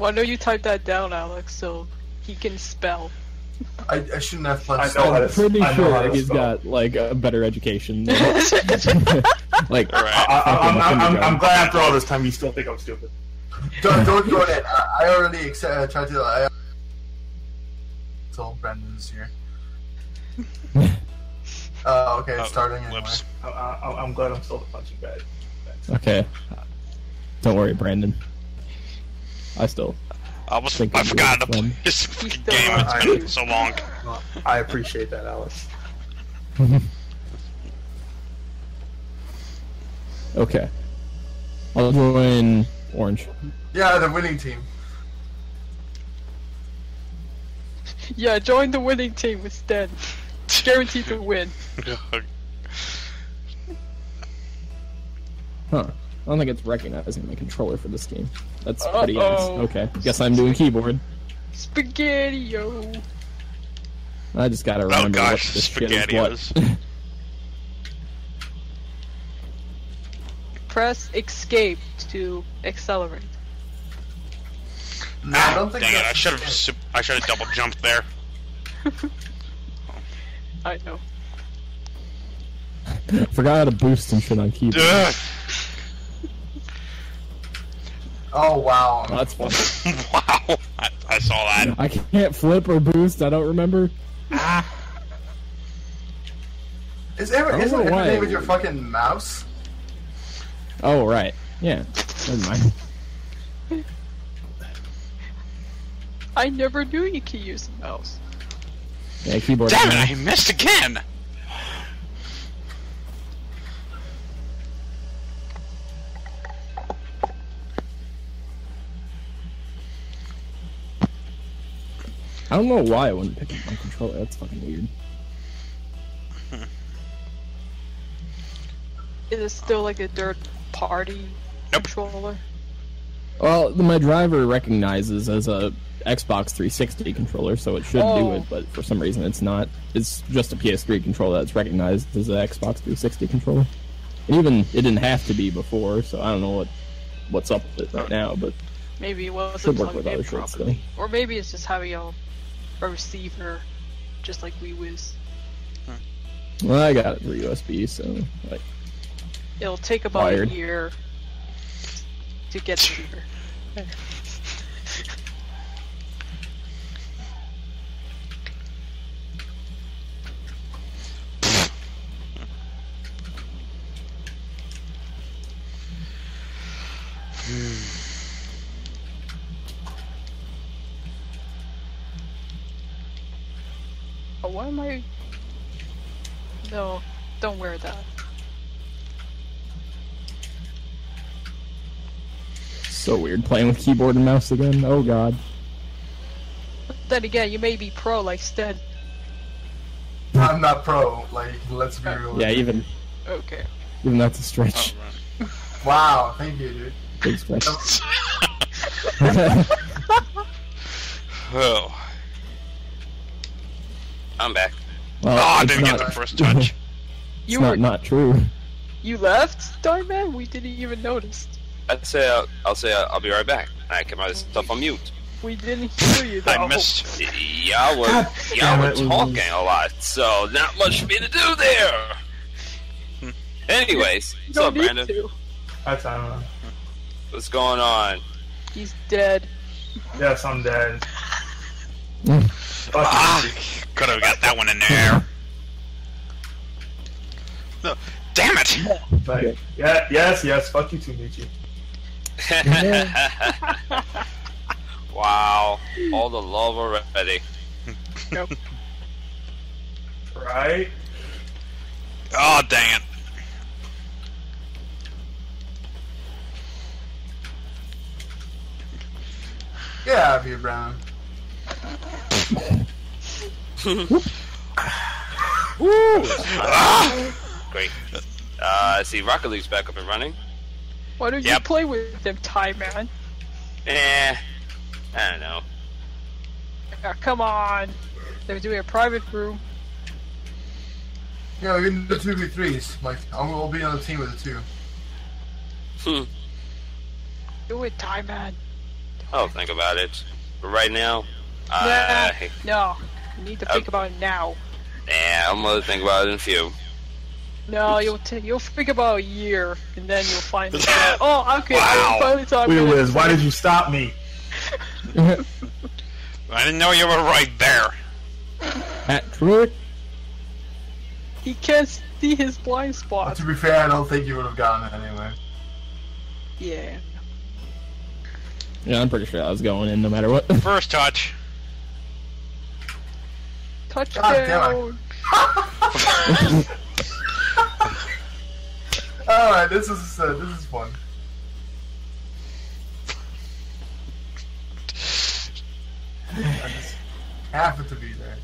Why don't you typed that down, Alex, so he can spell? I, I shouldn't have I pledged. know how to- Pretty I know how sure to he's spell. got like a better education. than- like Alright. I, I, I'm, I'm, I'm, I'm glad after all this time you still think I'm stupid. Don't, don't go in. I, I already accept, uh, tried to. I, until Brendan's here. Uh, okay, it's Oh, starting anyway. I, I, I'm glad I'm still the punching bag. Thanks. okay, don't worry, Brandon. I still. I was Think I I'm forgot to play this fucking game. wants It's to. been so long. Well, I appreciate that, Alex. Okay, I'll join orange. Yeah, the winning team. Yeah, join the winning team instead. Guaranteed to win. Huh. I don't think it's recognizing my controller for this game. That's pretty nice. Uh-oh. Okay, guess I'm doing keyboard. Spaghetti. I just gotta Oh remember gosh, what this shit is what. Press escape to accelerate. No, I don't think Dang it! I should have I should have double jumped there. I know. Forgot how to boost and shit on keyboard. Ugh. Oh wow. Oh, that's fun. wow, I, I saw that. I can't flip or boost. I don't remember. Ah. Is ever I isn't why. everything with your fucking mouse? Oh right, yeah. Never mind. I never knew you could use the mouse. Yeah, keyboard. Damn it! I missed again. I don't know why I wouldn't pick up my controller. That's fucking weird. Is it still like a third party Nope. controller? Well, my driver recognizes as a Xbox 360 controller, so it should do Oh. it. But for some reason, it's not. It's just a PS3 controller that's recognized as an Xbox 360 controller. And even it didn't have to be before, so I don't know what what's up with it right now. But Maybe it wasn't Should work with other shit properly. Or maybe it's just how having a, a receiver, just like we was. Hmm. well, I got it through USB, so like It'll take about Wired. a year to get here. Oh, why am I? No, don't wear that. so weird playing with keyboard and mouse again. Oh god. Then again, you may be pro like Stead. I'm not pro. Like, let's be uh, real. Yeah, even Okay. even that's a stretch. Oh, wow, thank you, dude. Big stretch. Oh, I'm back. well, oh I didn't not, get the first touch. It's You not were not true. you left, Starman? We didn't even notice. I'd say I'll, I'll say I'll, I'll be right back. I kept myself on mute. We didn't hear you though. I missed. Y'all were God y'all were talking a lot, so not much for me to do there. Anyways, You what's up, Brandon? to. That's I don't know. What's going on? He's dead. Yes, I'm dead. Mm. Ah, could have got that one in there. No, damn it! Like, yeah, yes, yes. Fuck you too, Michi. wow, all the love already. Nope. Right? Oh dang it! Get out of here, Brown. Ah! Great. Uh, see Rocket League's back up and running. Why don't you play with them, Tie Man? Eh, I don't know. Come on. They're doing a private room. Yeah, we can do two v threes. Like, I'm gonna be on the team with the two. Hmm. Do it, Tie Man. I'll think about it. But right now, Nah, I no. You need to think about it now. yeah, I'm gonna think about it in a few. No, you'll t- you'll think about a year, and then you'll find out. Oh, okay. Wow. I finally thought Wii Wiz, why did you stop me? I didn't know you were right there. Hat trick. He can't see his blind But spot. to be fair, I don't think you would have gotten it anyway. Yeah. Yeah, I'm pretty sure I was going in no matter what. First touch. Touchdown. Alright, this is uh, this is fun. I just happen to be there.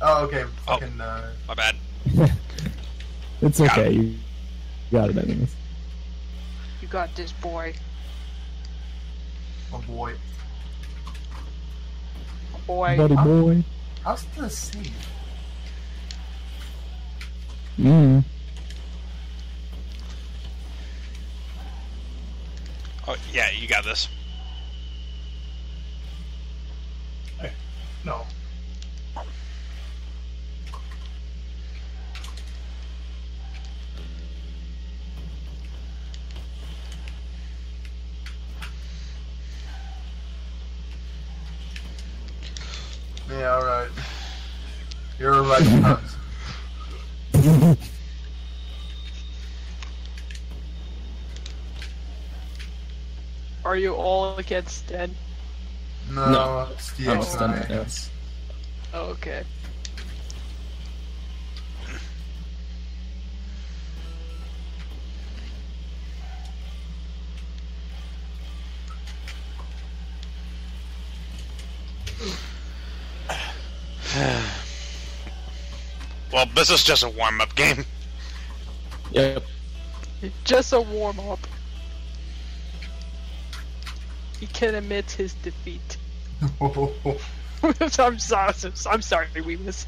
Oh, okay. Fucking, uh, My bad. it's Got okay. You got it anyways. You got this, boy. oh boy. Boy. Buddy boy. How's the save? Mm. Oh yeah, you got this. No. Yeah, alright. You're right. Hans. Are you all against Den? No, No. it's the I'm X stunned and right now. I. Oh, okay. Well, this is just a warm-up game. Yep. Just a warm up. He can admit his defeat. I'm sorry. I'm sorry, Weemus.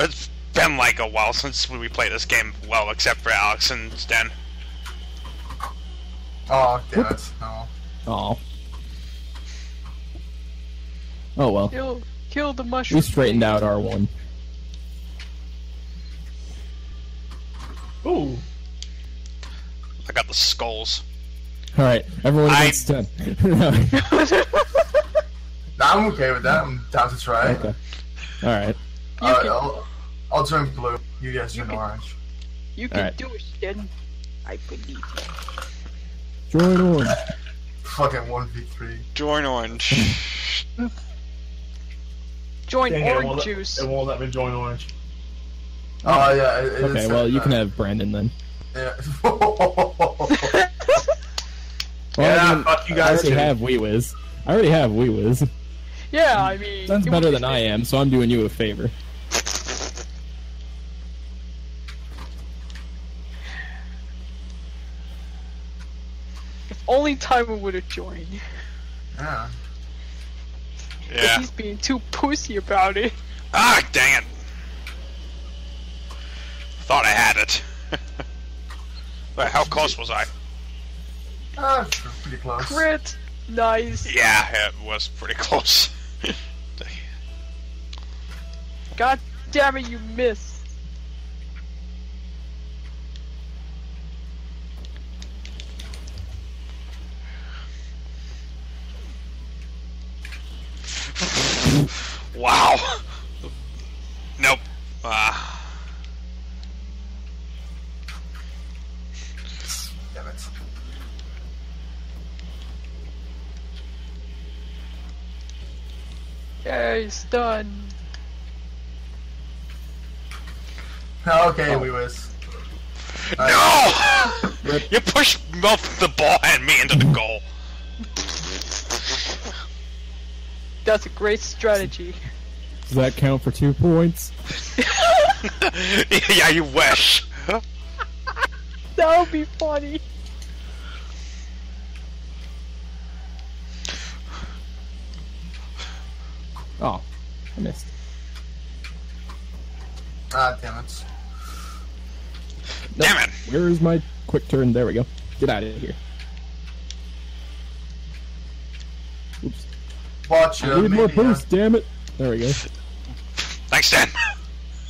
It's been like a while since we played this game. Well, except for Alex and Sten. Oh, damn it. Oh. Oh. Oh well. Kill, kill the mushroom. We straightened out our one. Ooh. I got the skulls. All right, everyone I- against ten. Nah, I'm okay with that. I'm down to try. okay. Alright. Alright, can- I'll, I'll join blue. You guys You can- orange. You can Alright. do it, Den. I believe you. Join orange. Fucking 1v3. Join orange. Join Dang it, it orange won't let- juice. It won't let me join orange. Oh, yeah. It, it Okay, well you uh, can have Brandon then. Yeah. Well, Yeah, I, mean, fuck you I guys already too. have Wii Wiz. I already have Wii Wiz. yeah, I mean. Sounds it better would than I am, so I'm doing you a favor. If only Tywin would have joined. yeah. Yeah. He's being too pussy about it. Ah, dang it. Thought I had it. Wait, how close was I? Ah, pretty close. Crit. Nice. Yeah, it was pretty close. God damn it, you missed. Wow. Nope. Ah. Damn it. Yeah, he's done. Okay, we was. no! you pushed both the ball and me into the goal. That's a great strategy. Does that count for two points? yeah, you wish. That would be funny. Oh, I missed. Ah, damn it. Damn it! Where is my quick turn? There we go. Get out of here. Oops. Watch I need more boost, damn it. There we go. Thanks, Dan.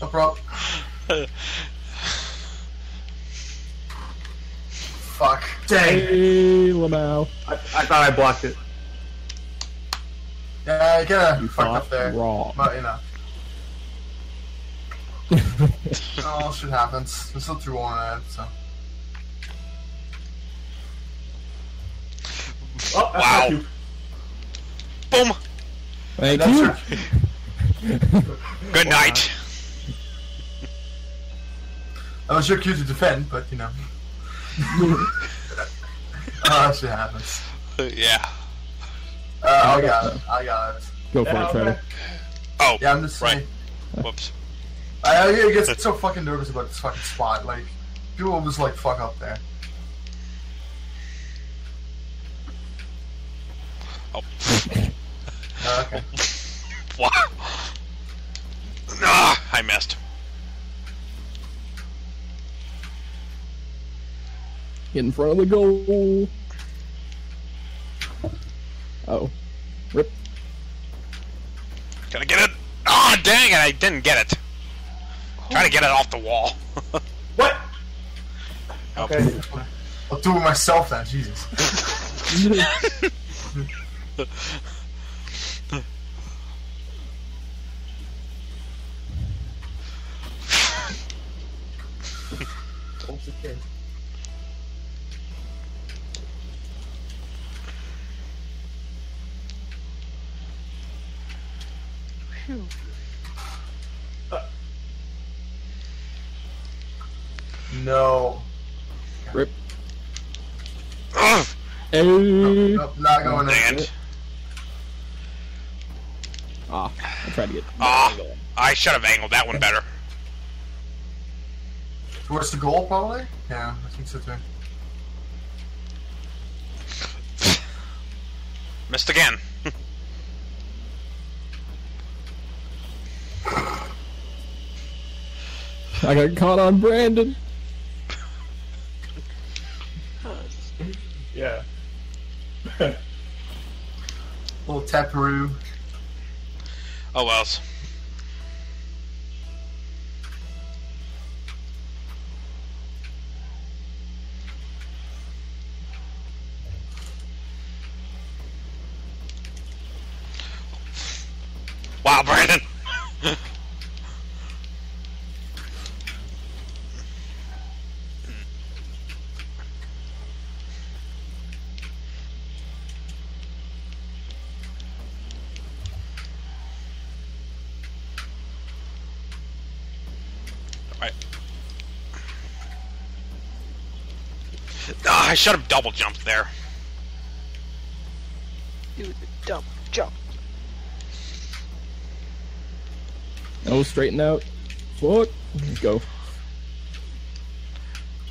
No problem. Fuck. Dang. Hey, Lamau. I, I thought I blocked it. Yeah, you kinda You fucked up there. wrong. But, you know. oh, shit happens. There's still two one ahead, so. Oh, that's Wow. Not you. Boom. Thank That's you. Good night. I was your cue to defend, but, you know. oh, shit happens. Yeah. Uh, I got it. I got it. Go for Yeah, it, Trevor. Oh, Yeah, I'm just right. saying. Whoops. I, I get so fucking nervous about this fucking spot. Like, people will just, like, fuck up there. Oh. Okay. Wow. Ah, I missed. Get in front of the goal. Oh. Rip. Gotta get it. Oh, dang it! I didn't get it. Trying to get it off the wall. What? Oh. Okay. I'll do it myself then, Jesus. Phew. No. Rip. Ugh, Hey. Nope, not going dang in. it. Ah, I tried to get. Ah, I should have angled that one better. Towards the goal, probably? Yeah, I think so too. Missed again. I got caught on Brandon. Yeah. Little taparoo. Oh wells. Right. Ah, I should have double jumped there. Do the double jump. No, straighten out. Foot. Go.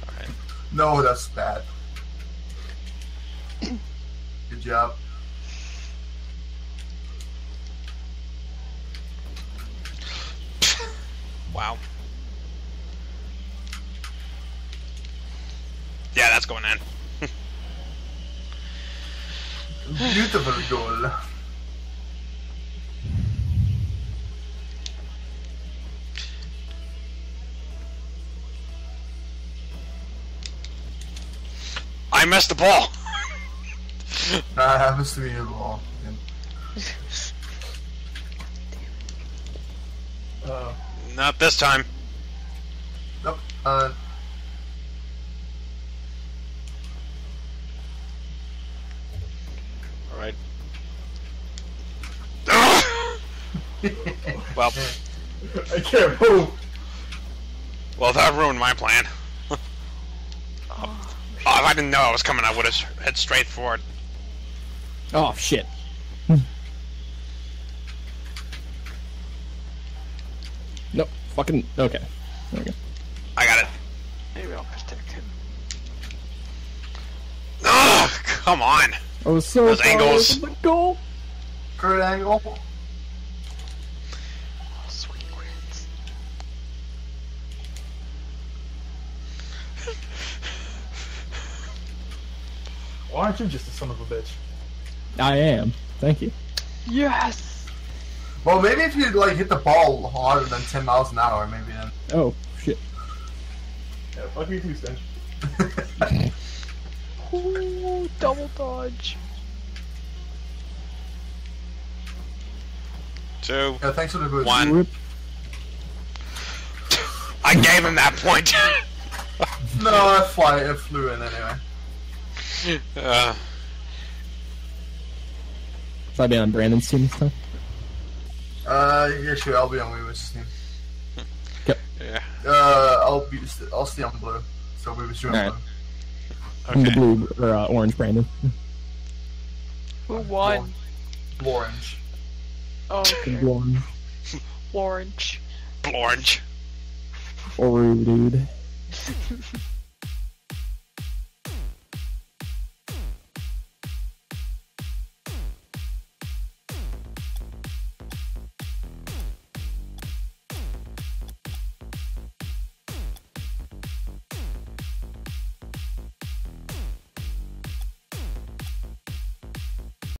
Alright. No, that's bad. Good job. Wow. Yeah, that's going in. Beautiful goal. I missed the ball. That happens to me as well. Uh, Not this time. Nope. Uh, Alright. well, I can't move. well, that ruined my plan. oh, oh if I didn't know I was coming, I would have head straight for it. Oh shit. Hmm. nope. Fucking. Okay. There we go. I got it. Maybe I'll protect him. Ugh, come on. I was so Those far away angles. from the goal. Kurt Angle. Why aren't you just a son of a bitch? I am. Thank you. Yes. Well, maybe if you like hit the ball harder than 10 miles an hour, maybe then. Oh shit. Yeah, fuck you too, Stench. Ooh, double dodge. Two. yeah, thanks for the boost. One. Rip. I gave him that point. No, I fly. It flew in anyway. Uh, Should I be on Brandon's team this time? Uh, yeah, sure. I'll be on Weaver's team. Yep. yeah. Uh, I'll be. I'll stay on blue. So Weaver's doing Alright. blue. I'm the blue or uh, orange Brandon. Who won? Orange. Oh, okay. Orange. Orange. Orange. Or dude.